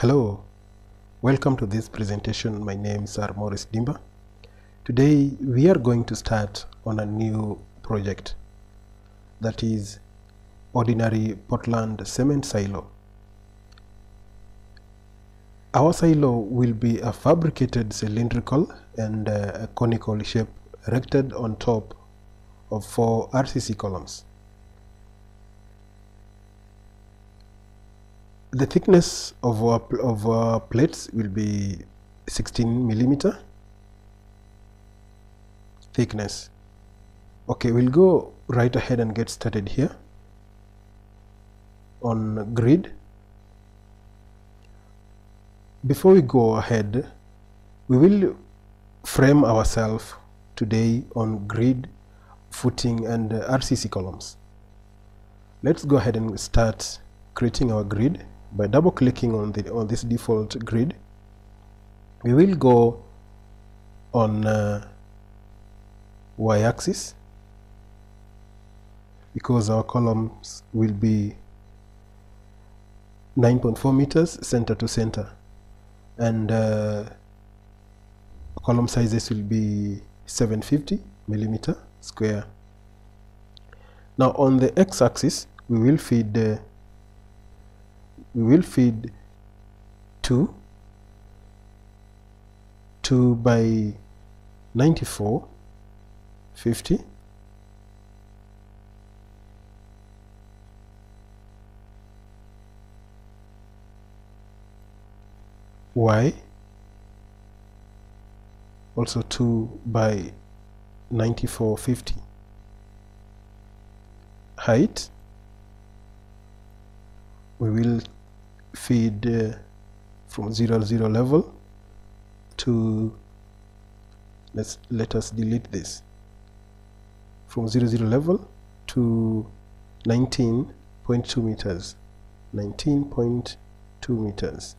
Hello, welcome to this presentation. My name is Sir Maurice Dimba. Today we are going to start on a new project that is ordinary Portland cement silo. Our silo will be a fabricated cylindrical and uh, conical shape erected on top of four RCC columns. The thickness of our, of our plates will be 16 millimeter thickness. Okay, we'll go right ahead and get started here on grid. Before we go ahead, we will frame ourselves today on grid, footing, and uh, RCC columns. Let's go ahead and start creating our grid by double clicking on the on this default grid. We will go on uh, y axis because our columns will be 9.4 meters center to center and uh, column sizes will be 750 millimeter square now on the x-axis we will feed uh, we will feed 2 2 by 94 50 y also 2 by 9450 height we will feed uh, from 0 0 level to let's let us delete this. From 0 0 level to 19.2 meters. 19.2 meters.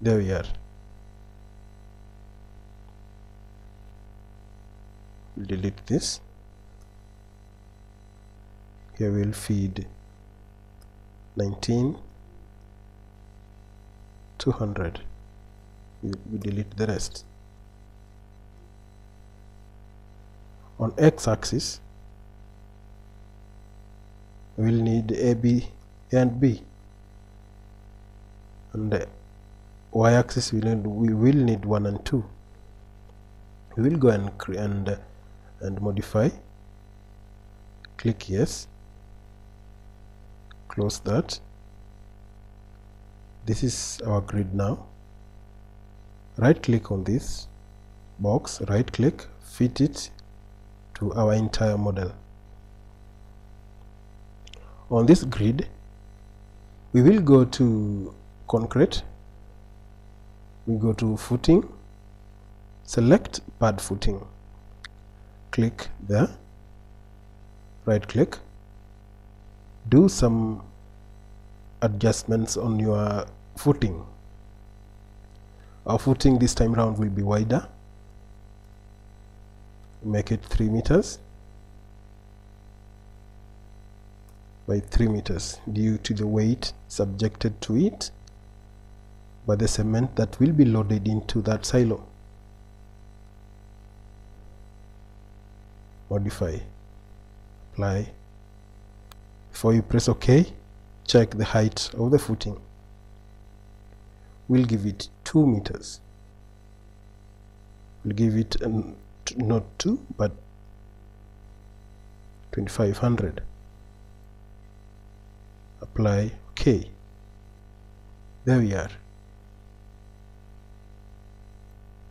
There we are. Delete this. Here we'll feed 19 200 we, delete the rest. On x-axis we'll need a b and b. And the y-axis we need we will need 1 and 2 we will go and and uh, and modify. Click yes close that. This is our grid now. Right click on this box right click fit it to our entire model. On this grid we will go to concrete. We go to footing. Select pad footing. Click there. Right click do some adjustments on your footing. Our footing this time round will be wider. Make it 3 meters. By 3 meters due to the weight subjected to it by the cement that will be loaded into that silo. Modify apply before you press ok. Check the height of the footing. We'll give it 2 meters. We'll give it not 2 but 2500 apply ok. There we are.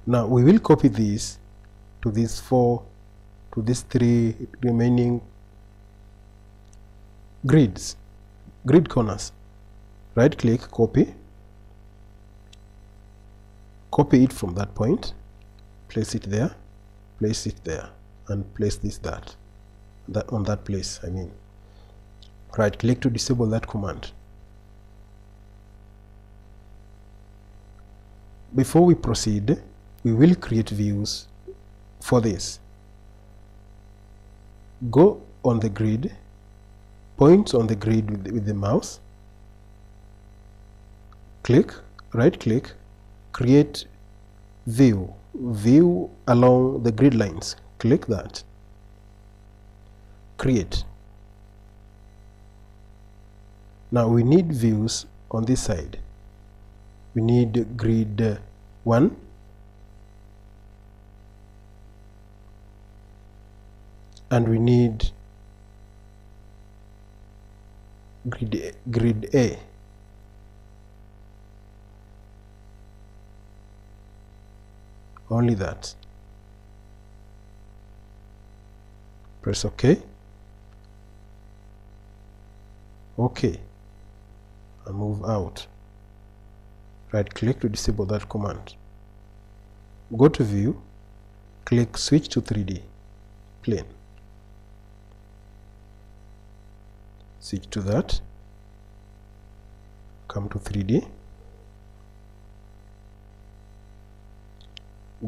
Now we will copy this to these four to these three remaining grids grid corners. Right click copy. Copy it from that point place it there place it there and place this that that on that place i mean. Right click to disable that command. Before we proceed we will create views for this. Go on the grid point on the grid with, with the mouse. Click right click create view view along the grid lines. Click that. Create. Now we need views on this side. We need grid 1 and we need grid A, grid A. Only that. Press ok. Ok. And move out. Right click to disable that command. Go to view. Click switch to 3d plane switch to that. Come to 3d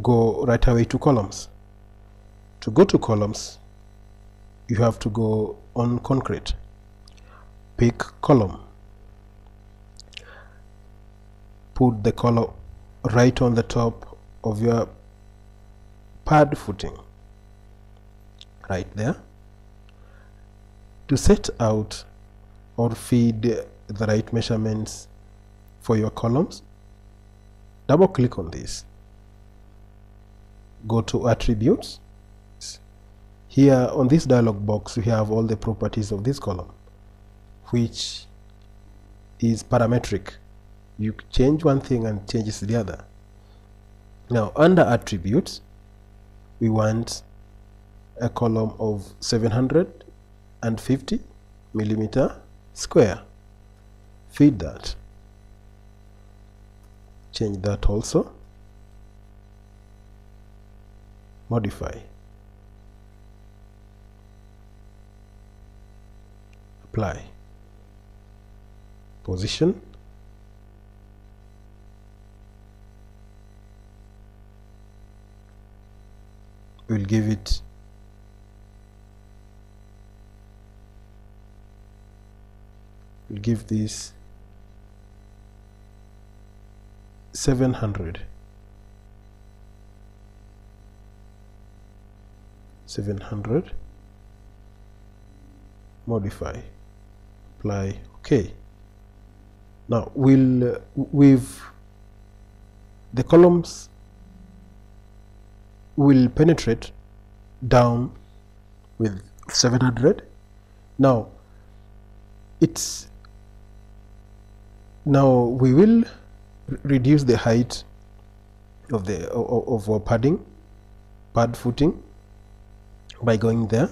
go right away to columns. To go to columns you have to go on concrete. Pick column. Put the column right on the top of your pad footing. Right there to set out or feed the right measurements for your columns double click on this. Go to attributes. Here on this dialog box we have all the properties of this column which is parametric. You change one thing and changes the other. Now under attributes we want a column of 750 millimeter square. Feed that. Change that also. Modify. Apply. Position. We'll give it we'll give this 700 700 modify apply okay. Now we'll uh, with the columns will penetrate down with 700 now it's now we will reduce the height of the of, our padding pad footing by going there.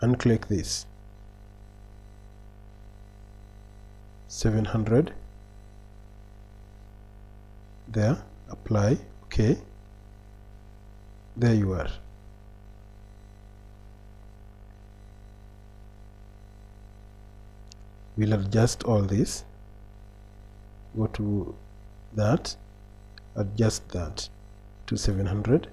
And click this. 700 there apply okay. There you are we'll adjust all this go to that adjust that to 700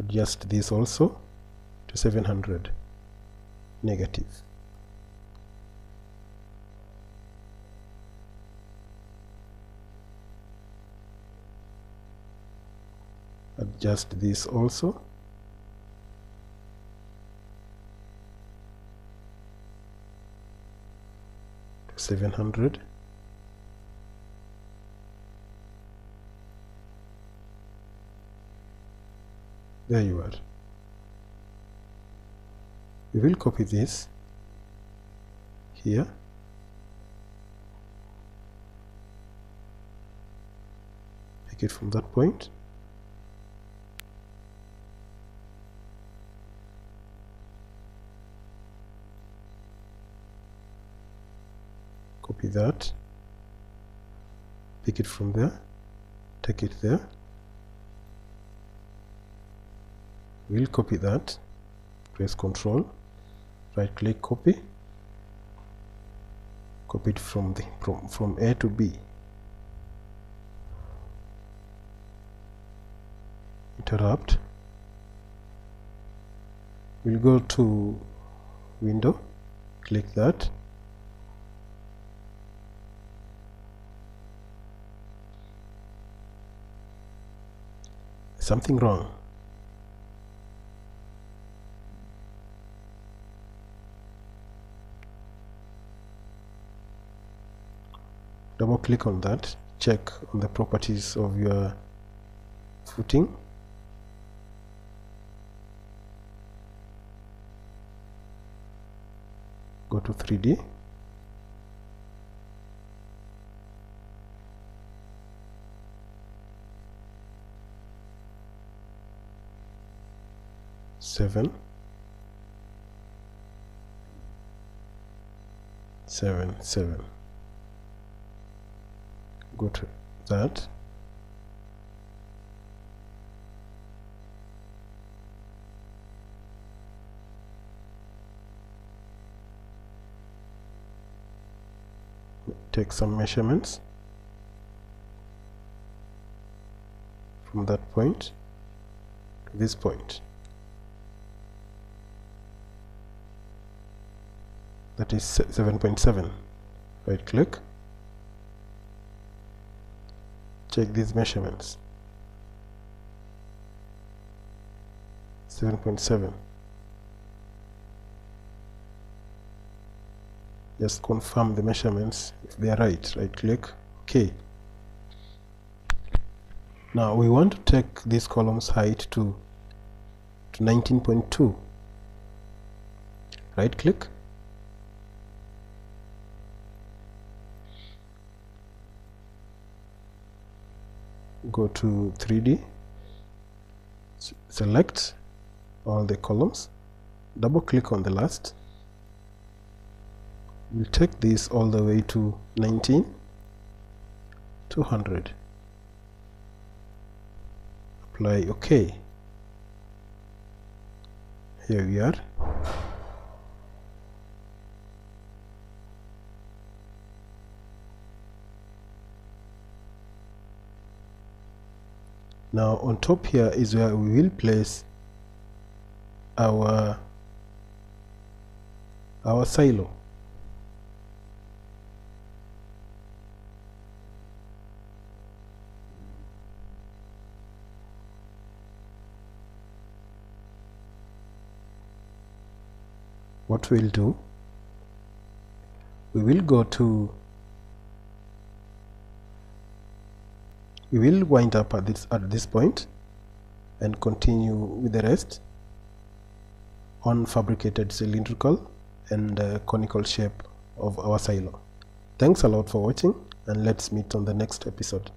adjust this also to 700 negative. Adjust this also 700 there you are. We will copy this here. Take it from that point copy that. Pick it from there. Take it there. We'll copy that. Press control. Right click copy. Copy it from the from, from A to B. Interrupt. We'll go to window. Click that something wrong. Double click on that check on the properties of your footing. Go to 3d seven. Seven seven. Go to that. Take some measurements from that point to this point that is 7.7 right click. Check these measurements. 7.7 just confirm the measurements if they are right. Right click. Ok. Now we want to take this column's height to to 19.2 right click go to 3d select all the columns double click on the last. We'll take this all the way to 19 200 apply ok. Here we are now on top here is where we will place our our silo. What we'll do we will go to we will wind up at this at this point and continue with the rest on fabricated cylindrical and uh, conical shape of our silo. Thanks a lot for watching and let's meet on the next episode